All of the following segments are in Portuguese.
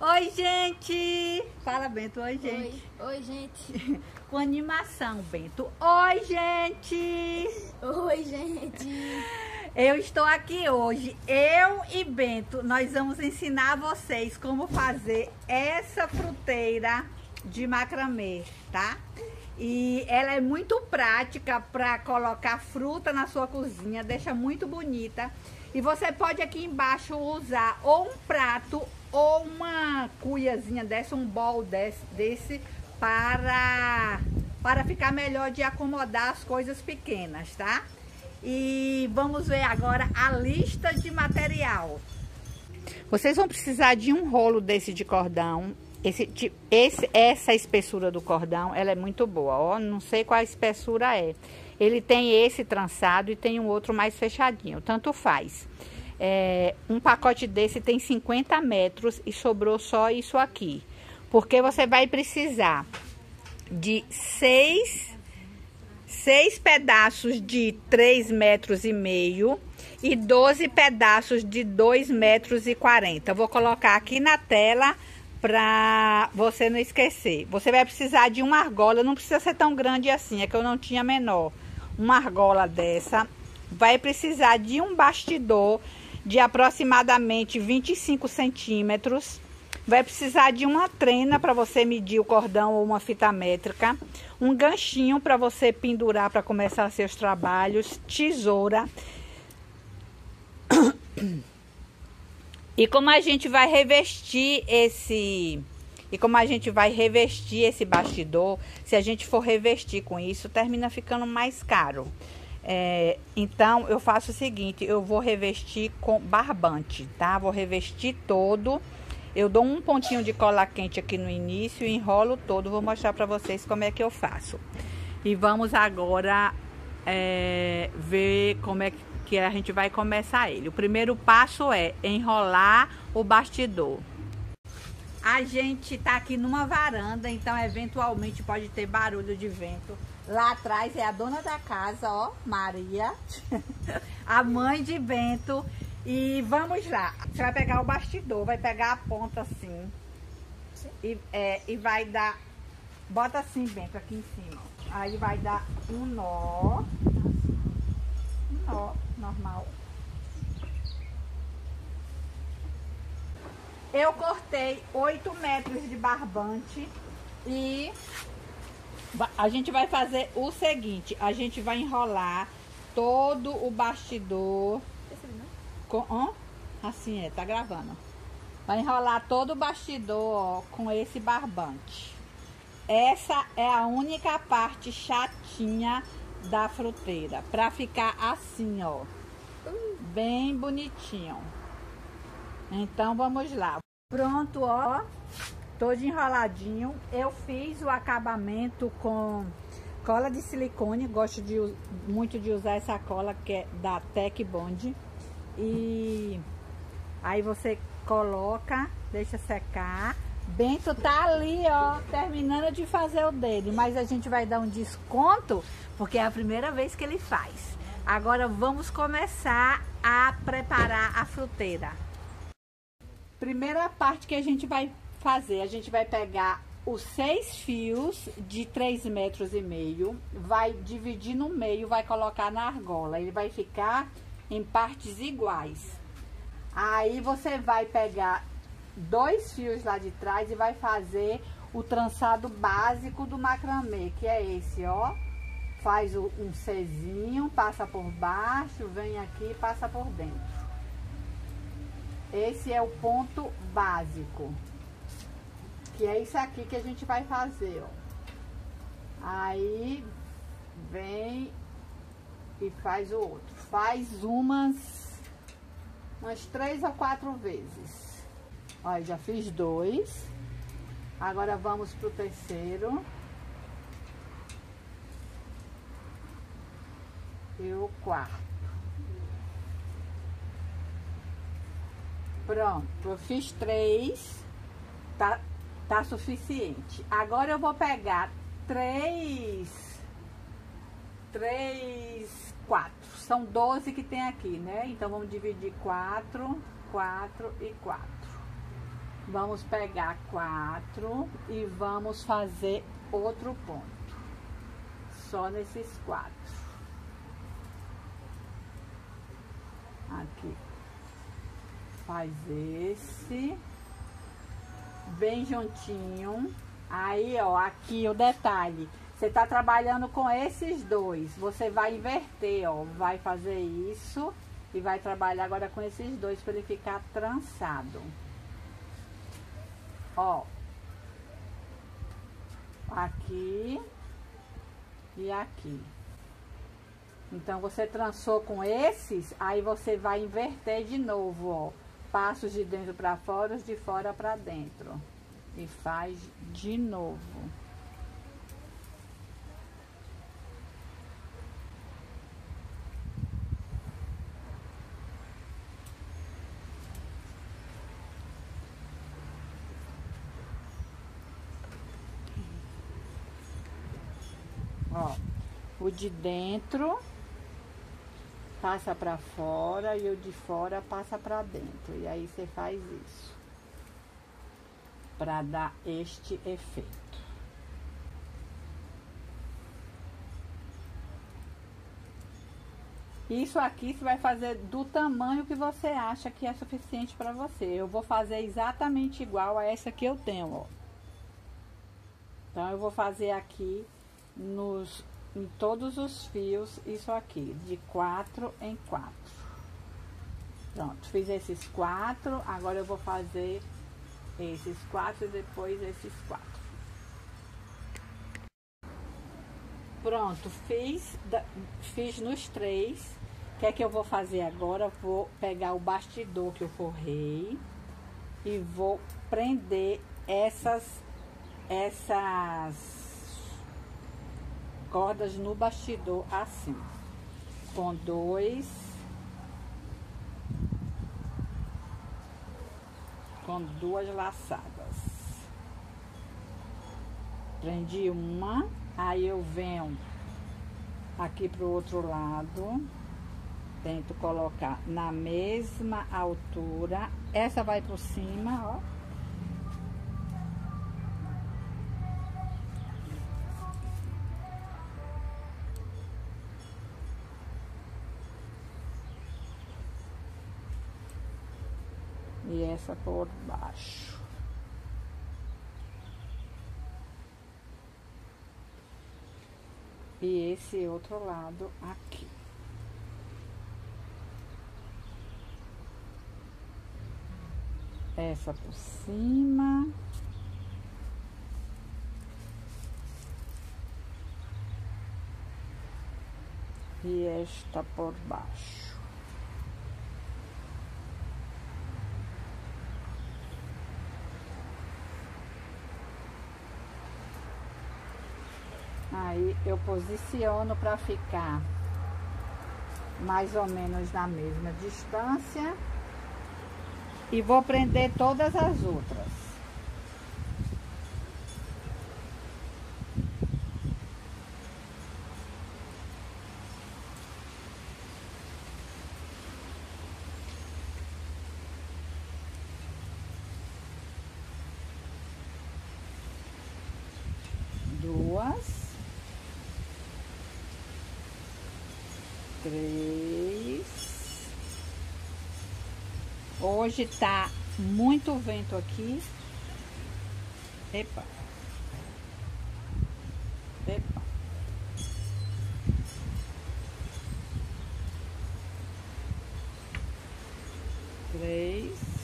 Oi, gente! Fala, Bento. Oi, gente. Oi, oi, gente. Com animação, Bento. Oi, gente! Oi, gente. Eu estou aqui hoje, eu e Bento, nós vamos ensinar vocês como fazer essa fruteira de macramê, tá? E ela é muito prática para colocar fruta na sua cozinha, deixa muito bonita. E você pode aqui embaixo usar ou um prato ou uma cuiazinha dessa, um bol desse, desse para, para ficar melhor de acomodar as coisas pequenas, tá? E vamos ver agora a lista de material. Vocês vão precisar de um rolo desse de cordão, esse, esse, essa espessura do cordão, ela é muito boa, ó. Não sei qual a espessura é. Ele tem esse trançado e tem um outro mais fechadinho, tanto faz. É, um pacote desse tem 50 metros e sobrou só isso aqui. Porque você vai precisar de seis, seis pedaços de 3 metros e meio e 12 pedaços de 2 metros e 40. vou colocar aqui na tela para você não esquecer. Você vai precisar de uma argola, não precisa ser tão grande assim, é que eu não tinha menor. Uma argola dessa. Vai precisar de um bastidor de aproximadamente 25 centímetros. Vai precisar de uma trena para você medir o cordão ou uma fita métrica, um ganchinho para você pendurar para começar seus trabalhos, tesoura. E como a gente vai revestir esse e como a gente vai revestir esse bastidor, se a gente for revestir com isso, termina ficando mais caro. É, então, eu faço o seguinte, eu vou revestir com barbante, tá? Vou revestir todo. Eu dou um pontinho de cola quente aqui no início, enrolo todo, vou mostrar pra vocês como é que eu faço. E vamos agora é, ver como é que a gente vai começar ele. O primeiro passo é enrolar o bastidor. A gente tá aqui numa varanda, então eventualmente pode ter barulho de vento. Lá atrás é a dona da casa, ó, Maria, a mãe de vento. E vamos lá. Você vai pegar o bastidor, vai pegar a ponta assim. E, é, e vai dar. Bota assim, Bento, aqui em cima. Aí vai dar um nó. Um nó normal. Eu cortei 8 metros de barbante e a gente vai fazer o seguinte, a gente vai enrolar todo o bastidor com, ó, assim é, tá gravando. Vai enrolar todo o bastidor ó, com esse barbante. Essa é a única parte chatinha da fruteira, para ficar assim, ó, bem bonitinho. Então vamos lá. Pronto, ó, todo enroladinho. Eu fiz o acabamento com cola de silicone, gosto de, muito de usar essa cola que é da Tech Bond. E aí você coloca, deixa secar Bento tá ali, ó, terminando de fazer o dele, mas a gente vai dar um desconto porque é a primeira vez que ele faz. Agora vamos começar a preparar a fruteira. Primeira parte que a gente vai fazer, a gente vai pegar os seis fios de 3 metros e meio, vai dividir no meio, vai colocar na argola. Ele vai ficar em partes iguais. Aí você vai pegar dois fios lá de trás e vai fazer o trançado básico do macramê, que é esse, ó. Faz um Czinho, passa por baixo, vem aqui passa por dentro. Esse é o ponto básico. Que é isso aqui que a gente vai fazer, ó. Aí, vem e faz o outro. Faz umas, umas três ou quatro vezes. Olha, já fiz dois. Agora vamos pro terceiro. E o quarto. Pronto, eu fiz três. Tá, tá suficiente. Agora eu vou pegar três. Três, quatro. São doze que tem aqui, né? Então vamos dividir quatro, quatro e quatro. Vamos pegar quatro e vamos fazer outro ponto. Só nesses quatro. Aqui. Faz esse. Bem juntinho. Aí, ó, aqui o detalhe. Você tá trabalhando com esses dois. Você vai inverter, ó. Vai fazer isso e vai trabalhar agora com esses dois para ele ficar trançado. Ó. Aqui e aqui. Então, você trançou com esses, aí você vai inverter de novo, ó. Passos de dentro para fora, os de fora para dentro. E faz de novo. Ó, o de dentro passa para fora e o de fora passa para dentro. E aí você faz isso. Para dar este efeito. Isso aqui você vai fazer do tamanho que você acha que é suficiente para você. Eu vou fazer exatamente igual a essa que eu tenho, ó. Então, eu vou fazer aqui nos, em todos os fios isso aqui, de quatro em quatro. Pronto, fiz esses quatro, agora eu vou fazer esses quatro e depois esses quatro. Pronto, fiz, fiz nos três. O que é que eu vou fazer agora? Vou pegar o bastidor que eu forrei e vou prender essas, essas cordas no bastidor assim, com dois, com duas laçadas. Prendi uma, aí eu venho aqui pro outro lado, tento colocar na mesma altura, essa vai por cima, ó. E essa por baixo. E esse outro lado aqui. Essa por cima. E esta por baixo. Eu posiciono para ficar mais ou menos na mesma distância. E vou prender todas as outras. duas. Três. Hoje tá muito vento aqui. Epa. Três.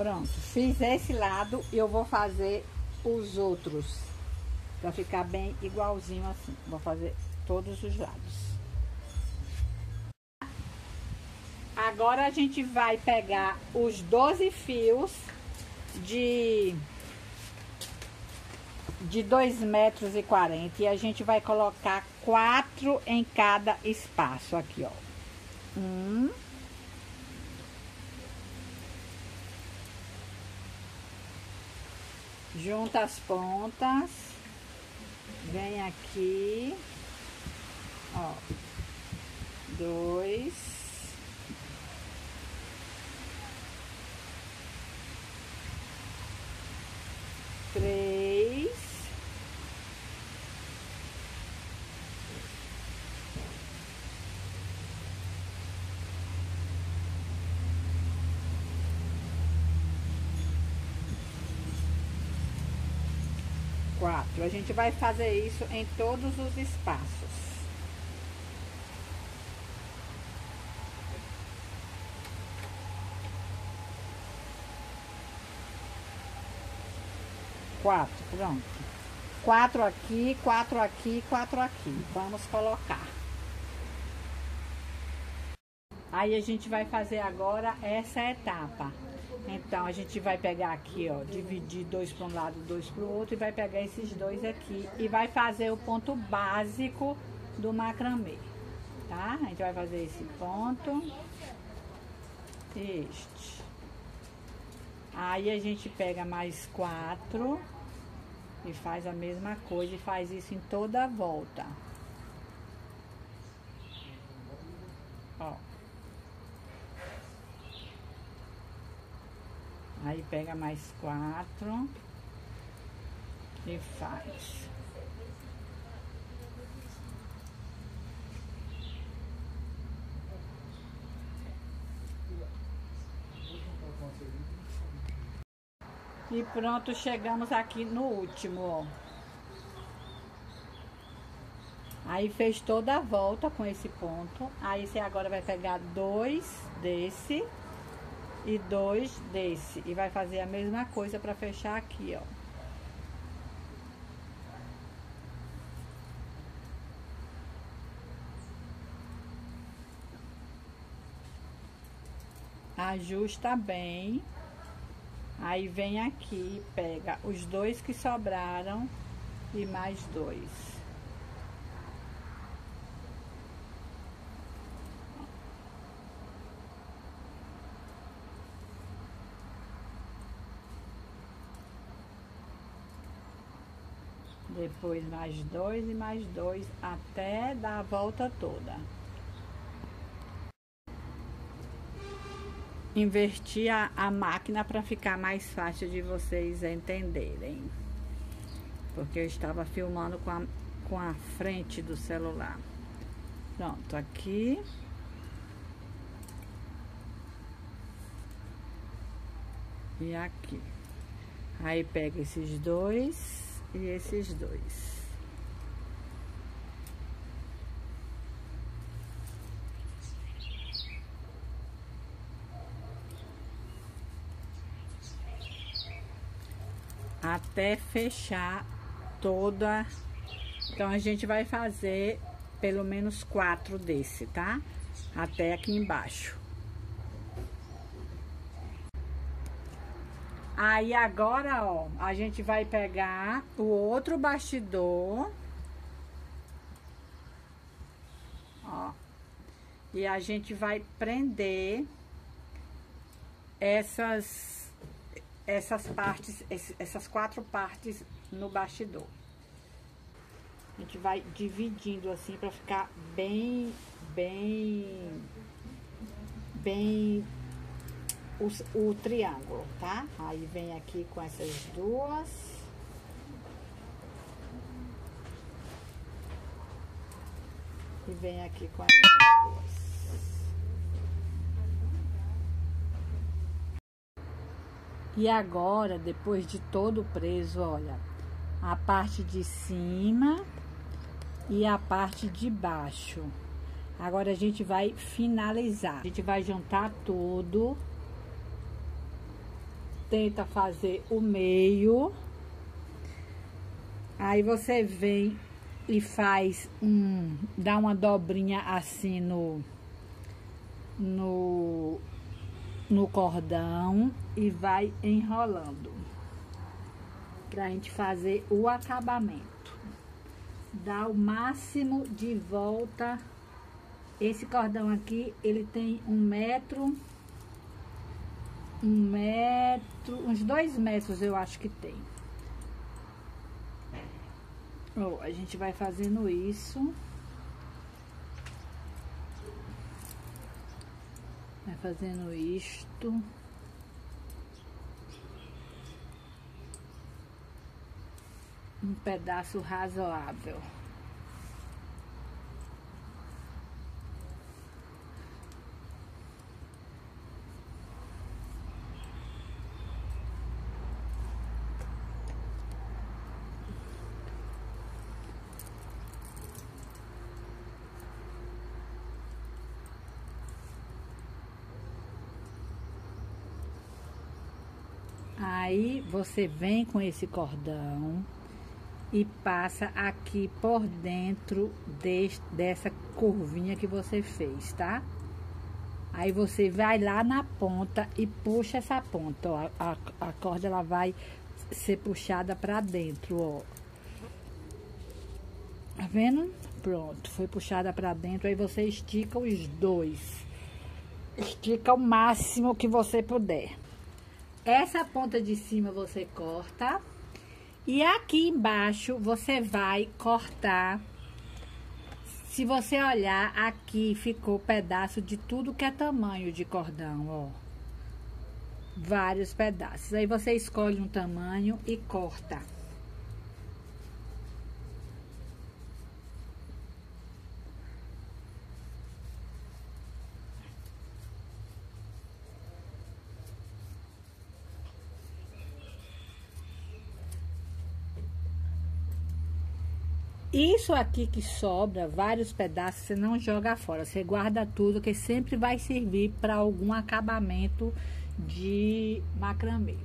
Pronto, fiz esse lado e eu vou fazer os outros. Pra ficar bem igualzinho assim. Vou fazer todos os lados. Agora a gente vai pegar os 12 fios de de 2 metros e 40 e a gente vai colocar quatro em cada espaço aqui, ó. Um. Junta as pontas. Vem aqui. Ó. Dois. Três. Quatro. A gente vai fazer isso em todos os espaços. Quatro, pronto. Quatro aqui, quatro aqui, quatro aqui. Vamos colocar. Aí a gente vai fazer agora essa etapa. Então a gente vai pegar aqui, ó, dividir dois para um lado, dois para o outro e vai pegar esses dois aqui e vai fazer o ponto básico do macramê, tá? A gente vai fazer esse ponto, este. Aí a gente pega mais quatro e faz a mesma coisa e faz isso em toda a volta. Ó. Aí pega mais quatro e faz. E pronto, chegamos aqui no último, ó. Aí fez toda a volta com esse ponto. Aí você agora vai pegar dois desse e dois desse. E vai fazer a mesma coisa para fechar aqui, ó. Ajusta bem. Aí vem aqui, pega os dois que sobraram e mais dois. Depois mais dois e mais dois até dar a volta toda. invertir a, a máquina para ficar mais fácil de vocês entenderem. Porque eu estava filmando com a, com a frente do celular. Pronto, aqui. E aqui. Aí pega esses dois e esses dois. até fechar toda. Então a gente vai fazer pelo menos quatro desse, tá? Até aqui embaixo. Aí agora, ó, a gente vai pegar o outro bastidor. Ó. E a gente vai prender essas essas partes, essas quatro partes no bastidor. A gente vai dividindo assim para ficar bem, bem, bem o, o triângulo, tá? Aí vem aqui com essas duas. E vem aqui com essas duas. E agora, depois de todo preso, olha, a parte de cima e a parte de baixo. Agora a gente vai finalizar. A gente vai juntar tudo. Tenta fazer o meio. Aí você vem e faz um, dá uma dobrinha assim no no no cordão e vai enrolando pra gente fazer o acabamento. dar o máximo de volta. Esse cordão aqui, ele tem um metro, um metro, uns dois metros eu acho que tem. Ó, a gente vai fazendo isso. Vai fazendo isto. Um pedaço razoável. Aí você vem com esse cordão e passa aqui por dentro deste, dessa curvinha que você fez, tá? Aí você vai lá na ponta e puxa essa ponta, ó. A, a corda ela vai ser puxada pra dentro, ó. Tá vendo? Pronto, foi puxada pra dentro. Aí você estica os dois. Estica o máximo que você puder. Essa ponta de cima você corta. E aqui embaixo você vai cortar. Se você olhar, aqui ficou pedaço de tudo que é tamanho de cordão, ó. Vários pedaços. Aí você escolhe um tamanho e corta. Isso aqui que sobra, vários pedaços, você não joga fora. Você guarda tudo, que sempre vai servir para algum acabamento de macramê.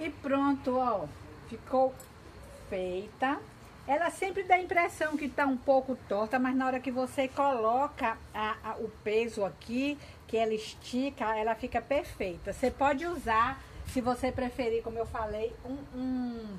E pronto, ó. Ficou feita. Ela sempre dá a impressão que tá um pouco torta, mas na hora que você coloca a, a, o peso aqui, que ela estica, ela fica perfeita. Você pode usar, se você preferir, como eu falei, um, um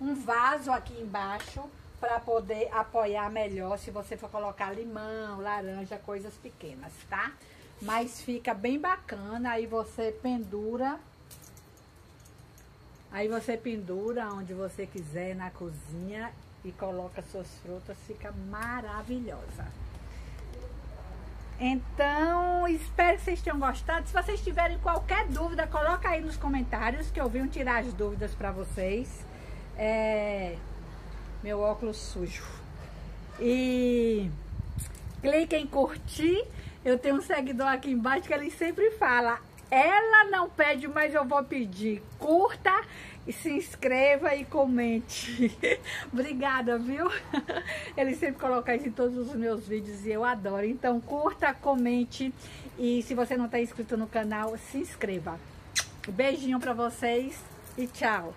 um vaso aqui embaixo para poder apoiar melhor se você for colocar limão, laranja, coisas pequenas, tá? Mas fica bem bacana, aí você pendura, aí você pendura onde você quiser na cozinha e coloca suas frutas, fica maravilhosa. Então, espero que vocês tenham gostado. Se vocês tiverem qualquer dúvida, coloca aí nos comentários que eu vim tirar as dúvidas para vocês é, meu óculos sujo. E clique em curtir. Eu tenho um seguidor aqui embaixo que ele sempre fala: ela não pede, mas eu vou pedir. Curta se inscreva e comente. Obrigada, viu? Ele sempre coloca isso em todos os meus vídeos e eu adoro. Então, curta, comente e se você não está inscrito no canal, se inscreva. Beijinho para vocês e tchau.